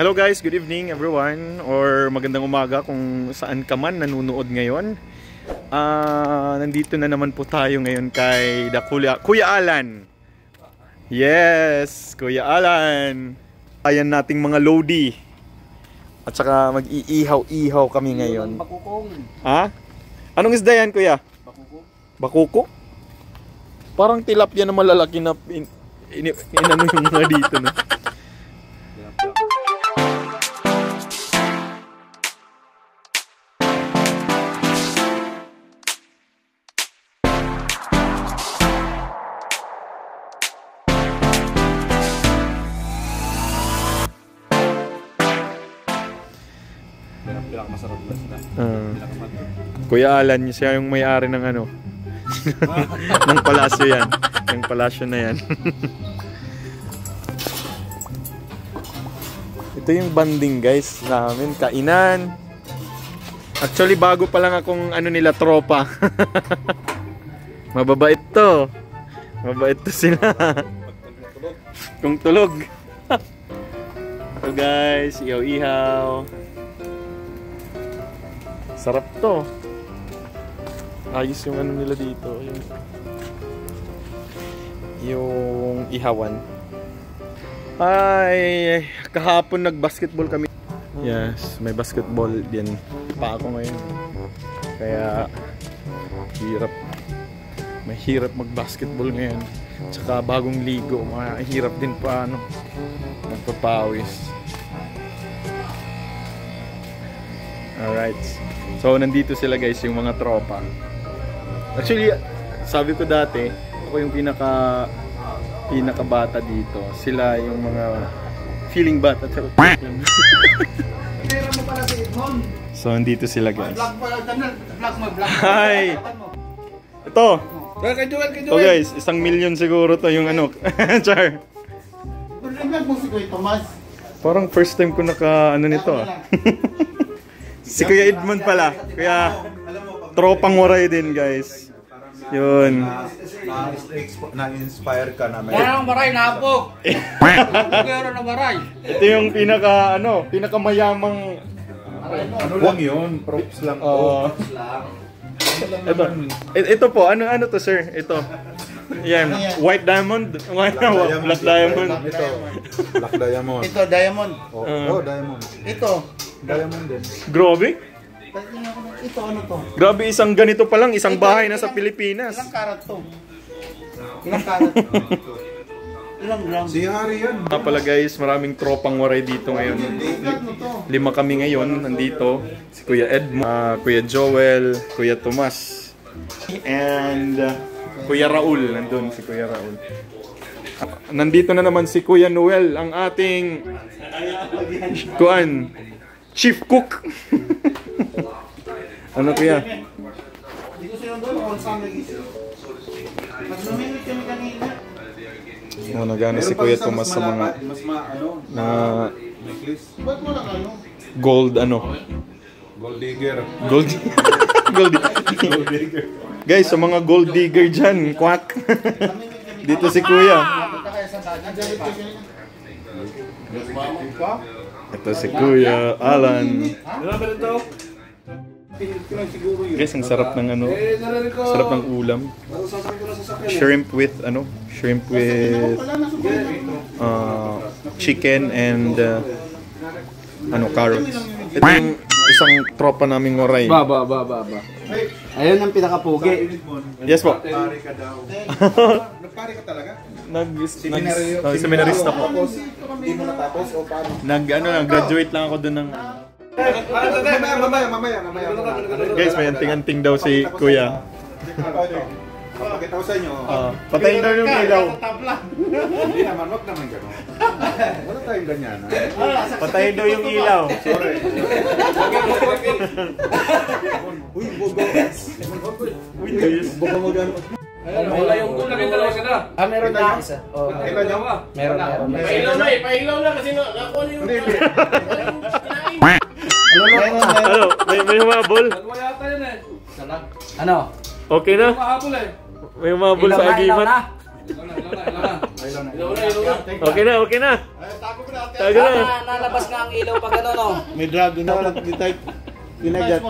Hello guys, good evening everyone or magandang umaga kung saan ka man nanonood ngayon. Ah, nandito na naman po tayo ngayon kay the Kuya, Kuya Alan. Yes, Kuya Alan. Ayan nating mga lodi. At saka mag-iihaw-ihaw kami ngayon. Bakukong. Ha? Anong isda yan, Kuya? Bakukong. Bakuko? Parang tilapia na malalaki na in, in, inano yung mga dito, no? Pinakamasarap Kuya Alan, siya yung may-ari ng ano. ng palasyo yan. Yung palasyo na yan. Ito yung banding guys namin. Kainan. Actually, bago pa lang akong ano nila, tropa. Mababait to. Mabait to sila. Kung tulog. Ito guys, ihaw-ihaw. Sarap to. Ayos yung ano nila dito. Yung, yung ihawan. Ay, kahapon nag-basketball kami. Yes, may basketball din pa ako ngayon. Kaya, hirap. Mahirap mag-basketball ngayon. Tsaka bagong ligo, mahirap din pa ano, magpapawis. Alright. So, nandito sila guys, yung mga tropa. Actually, sabi ko dati, ako yung pinaka pinaka bata dito. Sila yung mga feeling bata. So, nandito sila guys. Hi! Ito! Ito guys, isang million siguro to yung ano. Char. Kuya. Parang first time ko naka ano nito ah. si Kuya Edmond pala. Kaya tropang waray din guys. Yun. na-inspire ka na may Kaya ang baray na baray. Ito yung pinaka ano, pinakamayamang ano lang yun, props lang uh, ito. Ito po, ano ano to sir? Ito. Yan, white diamond, white black diamond. Ito, Black Diamond. Ito, diamond. Oh, Ah. oh, Diamond. Ito. Diamond din. Grabe. Ito ano to? Grabe isang ganito pa lang, isang bahay na sa Pilipinas. Ilang karat to? Ilang karat? Ilang gram? Si Hari yan. Nga pala guys, maraming tropang waray dito ngayon. Vlog mo to. Lima kami ngayon nandito. Si Kuya Edmond, ah, Kuya Joel, Kuya Tomas, and ah, Kuya Raul. Nandun si Kuya Raul. Ah, nandito na naman si Kuya Noel, ang ating kuan, chief cook. ano kuya? Hindi ko siya doon kung saan nag-isip. Mag-nominate kami kanina. Oh, nagano si Kuya Tomas sa mga Mas ma, ano, na necklace. Ba't mo lang ano? gold ano, Gold digger. gold gold Guys, sa mga gold digger dyan, quack. Dito si Kuya. Punta kayo sa dagat. Ito si Kuya Alan. Guys, ang sarap ng ano, sarap ng ulam. Shrimp with ano, shrimp with uh, chicken and uh, ano, carrots. Ito yung isang tropa naming ngoray. Ba, ba, ba, ba, ba. Ayun ang pinakapugi. Yes po. Nagpare ka daw. Nagpare ka talaga? Nag, nag, nag seminarista po. Tapos, hindi mo natapos o paano? Nag ano lang, graduate lang ako doon ng Mamaya, mamaya, mamaya, mamaya. Guys, may anting-anting daw si Kuya. Pakita ko sa inyo. Ah, patayin daw yung ilaw. Hindi naman, wag naman gano'n. Wala tayong ganyan. Patayin daw yung ilaw. Sorry. Uy, bogo. Baka magano. Wala yung gula rin dalawa sila. Ah, meron na isa. Oh, Kita niyo? Meron, meron. Pailaw na eh, pailaw na kasi na, nakuha niyo yung Ano? May, may humabol? Dalawa yata yun eh. Ano? Okay na? Mahabol eh. May humabol sa agimat. Na, na, na. Ilaw na. Ilaw na, ilaw na. Okay na, okay na. Ay, tago ko na. Tago na. Nalabas nga ang ilaw pag ano, no? May dragon na wala type. Ginagat.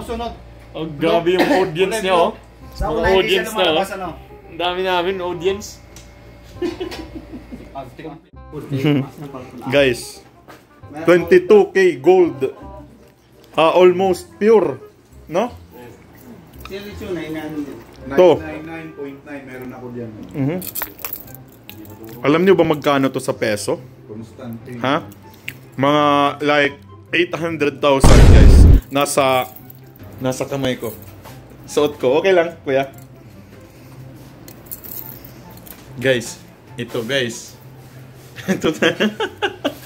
Oh, grabe yung audience niya, oh. Mga audience na, oh. ano? Ang dami namin, audience. Guys, 22k gold. Ah, almost pure. No? Na inaano din. To. 99.9 meron ako diyan. Mhm. Alam niyo ba magkano to sa peso? Constantine. Ha? Mga like 800,000 guys. Nasa nasa kamay ko. Suot ko. Okay lang, kuya. Guys, ito guys. ito na.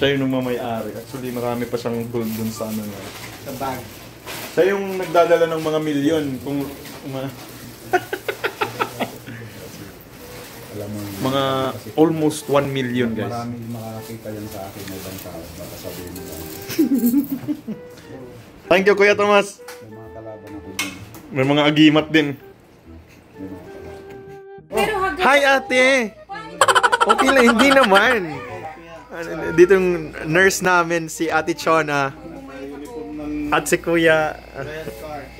Siya yung may-ari. Actually, marami pa siyang gold dun sa ano nga. Sa bag. Siya yung nagdadala ng mga milyon. Kung mga, Alam mo, mga almost 1 million guys. maraming makakakita yan sa akin na ibang tao. Baka sabihin nila. Thank you, Kuya Tomas. May mga kalaban ako dyan. May mga agimat din. Pero. Hi, ate! Okay lang, hindi naman. Ano, Dito yung nurse namin, si Ate Chona. At si Kuya.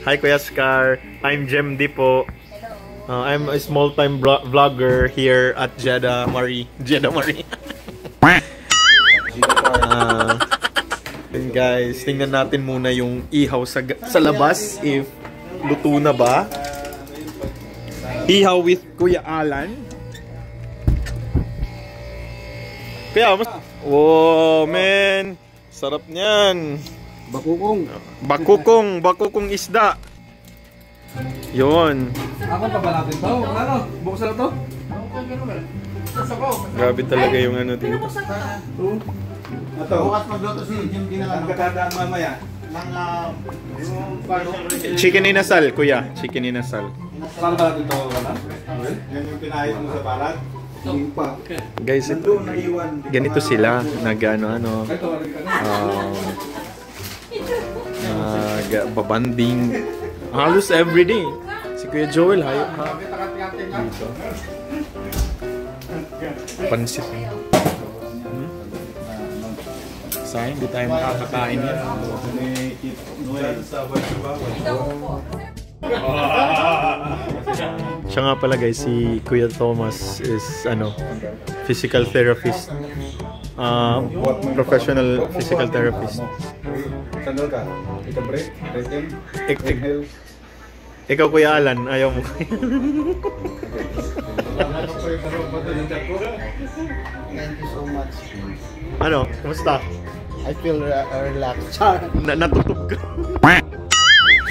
Hi, Kuya Scar. I'm Jem D po. Uh, I'm a small-time vlogger here at Jeddah Marie. Jeddah Marie. uh, yun guys, tingnan natin muna yung ihaw sa, sa labas if luto na ba. Ihaw with Kuya Alan. Kuya, mas... Wow, man! Sarap niyan. Bakukong. Bakukong, bakukong isda. Yon. Ako pa ba natin to? Ano? Buksan na to? Grabe talaga yung ano dito. Ito. Bukas magluto si Jim Ang Dinalano. katadaan mamaya. Ng ah, yung palo. Chicken inasal, kuya. Chicken inasal. Saan ba natin to? Ano? Yan yung pinahit mo sa balat. Pa. Guys, naiwan. ganito sila. Nag ano, ano. Ito, ano ka na? Um, nagbabanding. Halos everyday. Si Kuya Joel, hayo ha. Dito. Pansit. Hmm? Sayang, di tayo makakakain yan. Siya nga pala guys, si Kuya Thomas is ano, physical therapist. Ah, professional physical therapist. Sandal ka. Ika break. Break in. Ik- ik- Inhale. ikaw Kuya Alan, ayaw mo. Thank you so much. ano, kumusta? I feel uh, relaxed. Na natutog ka.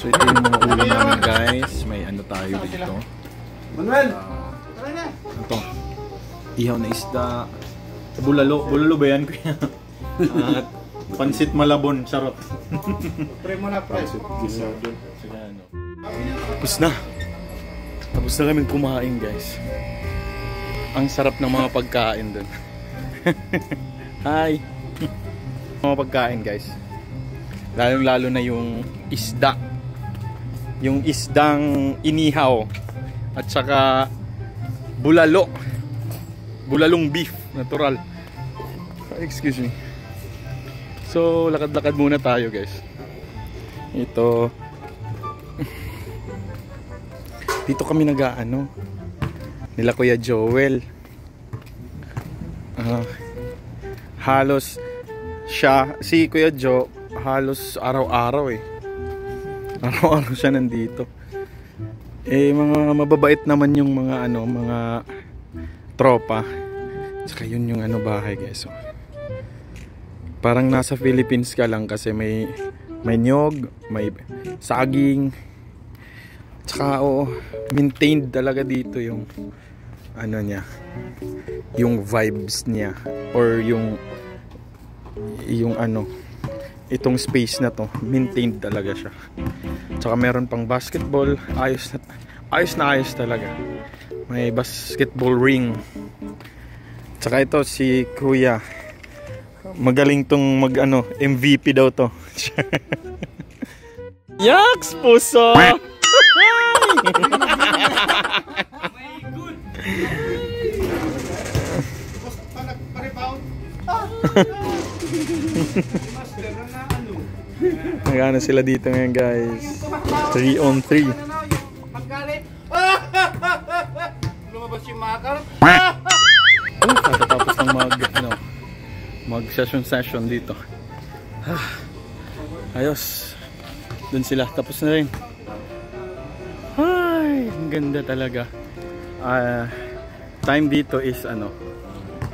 so ito yung mga ulam namin guys. May ano tayo dito. Manuel! Ito. Ihaw na isda. Bulalo. Bulalo ba yan kuya? At pansit malabon. Charot. Pre mo na, pre. Tapos na. Tapos na kami kumain guys. Ang sarap ng mga pagkain dun. Hi! mga pagkain guys. Lalong lalo na yung isda. Yung isdang inihaw. At saka bulalo. Bulalong beef. Natural. Excuse me. So, lakad-lakad muna tayo guys. Ito, dito kami nag-ano nila Kuya Joel Ah, halos siya si Kuya Joe halos araw-araw eh araw-araw siya nandito eh mga mababait naman yung mga ano mga tropa saka yun yung ano bahay guys oh. parang nasa Philippines ka lang kasi may may nyog may saging Tsaka oo, maintained talaga dito yung ano niya, yung vibes niya or yung yung ano, itong space na to, maintained talaga siya. Tsaka meron pang basketball. Ayos na, ayos na ayos talaga. May basketball ring. Tsaka ito si Kuya. Magaling tong mag ano, MVP daw to. Yaks puso. Ha Nagano sila dito ngayon guys. 3 on 3. Maggalit. Lumabas yung makar. Oh, katatapos ng mag, ano, mag session session dito. Ayos. Doon sila. Tapos na rin. Ay, ang ganda talaga. Ah, time dito is ano,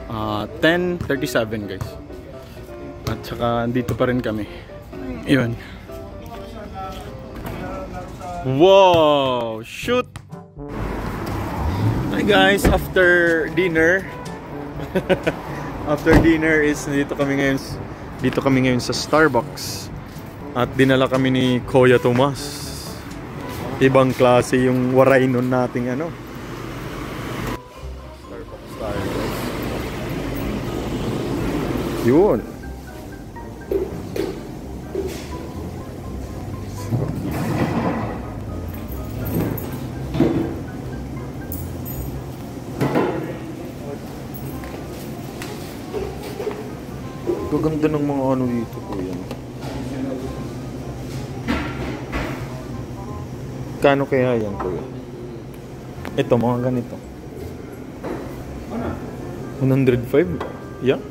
ah 10.37 guys. At saka dito pa rin kami. Yun. Wow! Shoot! Hi guys, after dinner After dinner is dito kami ngayon dito kami ngayon sa Starbucks at dinala kami ni Kuya Tomas. Ibang klase yung waray nun nating ano. Starbucks tayo. Yun. Gaganda ng mga ano dito, kuya. Kano kaya yan, kuya? Ito, mga ganito. 105? Yeah?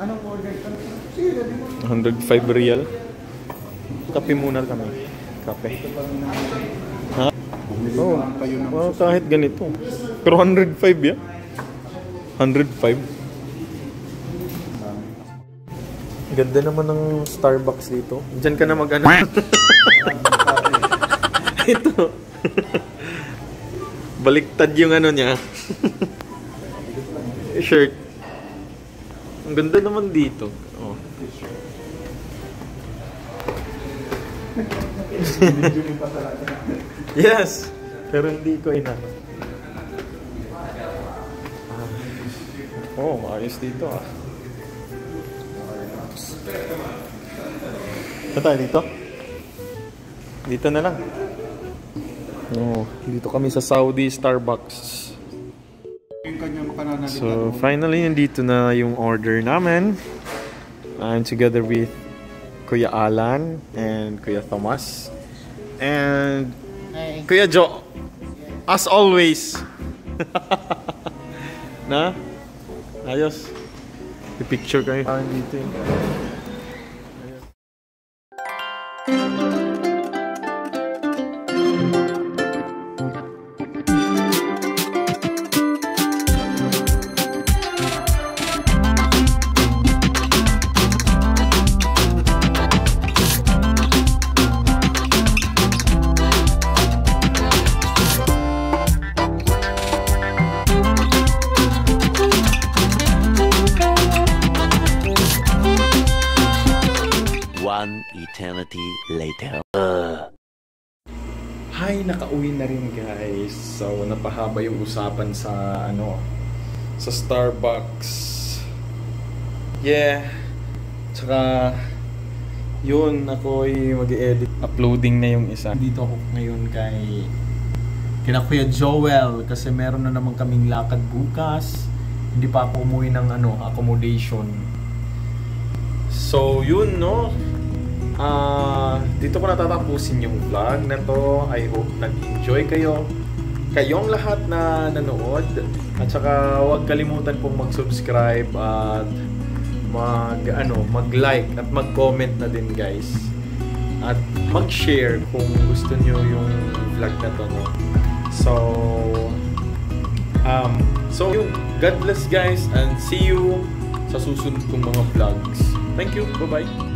Anong order ka? Sige, di mo. 105 real. Kape muna kami. Kape. Ha? Oo. Oh, kahit ganito. Pero 105 yan. 105. Ganda naman ng Starbucks dito. Diyan ka na mag ano. Ito. Baliktad yung ano niya. Shirt. Ang ganda naman dito. Oh. yes. Pero hindi ko inano. Oh, maayos dito ah. Saan tayo dito? Dito na lang. No, dito kami sa Saudi Starbucks. Yung. So, finally, nandito na yung order namin. I'm together with Kuya Alan and Kuya Thomas. And Ay, Kuya Jo, as always. na? Ayos. I-picture kayo. Ah, dito yun. Eternity later. Hi, nakauwi na rin guys. So, napahaba yung usapan sa ano, sa Starbucks. Yeah. Tsaka, yun, ako ay mag-edit. Uploading na yung isa. Dito ako ngayon kay kina Kuya Joel kasi meron na naman kaming lakad bukas. Hindi pa ako umuwi ng ano, accommodation. So, yun, no? Ah, dito ko natatapusin yung vlog na to. I hope nag-enjoy kayo. Kayong lahat na nanood. At saka huwag kalimutan pong mag-subscribe at mag ano, mag-like at mag-comment na din, guys. At mag-share kung gusto niyo yung vlog na to, no. So um so God bless guys and see you sa susunod kong mga vlogs. Thank you. Bye-bye.